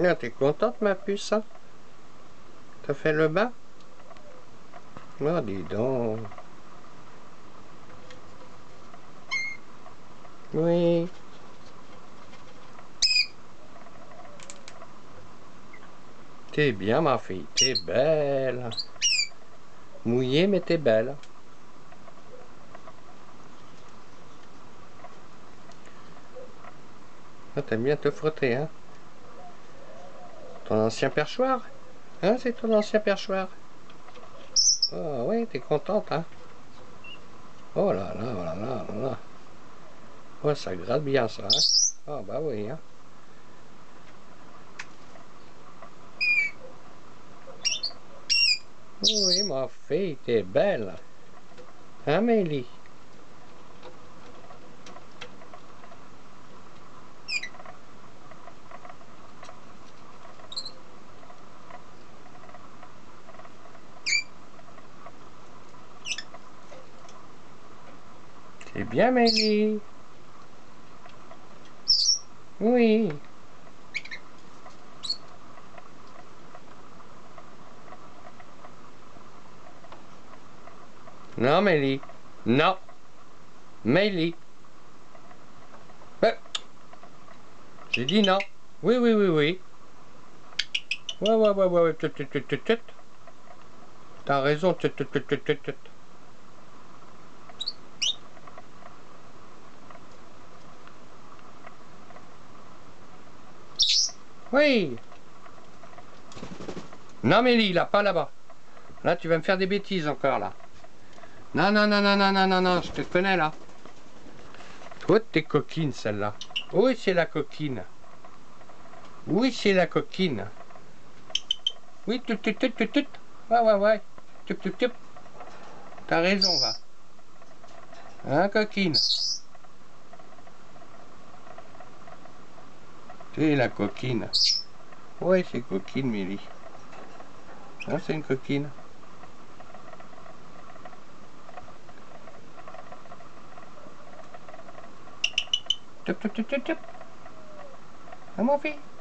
Ah, t'es contente, ma puce, hein? T'as fait le bain? Oh, dis donc. Oui. T'es bien, ma fille. T'es belle. Mouillée, mais t'es belle. Ah, T'aimes bien te frotter, hein? Ton ancien perchoir. Hein, c'est ton ancien perchoir. Oh, oui, t'es contente, hein. Oh là là, oh là là, oh là là. Oh, ça gratte bien, ça, hein. Ah, bah oui, hein. Oui, ma fille, t'es belle. Hein, C'est bien, Mélie. Oui. Non, Mélie. Non. Mélie. Euh. J'ai dit non. Oui, oui, oui, oui. Ouais, ouais, ouais, ouais, ouais. T'as raison. tut, tut, tut, tut, tut, tut. Oui. Non, Mélie, là, pas là-bas. Là, tu vas me faire des bêtises encore, là. Non, non, non, non, non, non, non, non, je te connais, là. Toi, t'es coquine, celle-là. Oui, c'est la coquine. Oui, c'est la coquine. Oui, tout, tout, tout, tout, tout. Ouais, ouais, ouais. Tup, tup, tup. T'as raison, va. Hein, coquine? C'est la coquine. Oui, c'est coquine, Mélie. Ah, c'est une coquine? Tup, tup, tup, tup, tup. Ah, mon fils?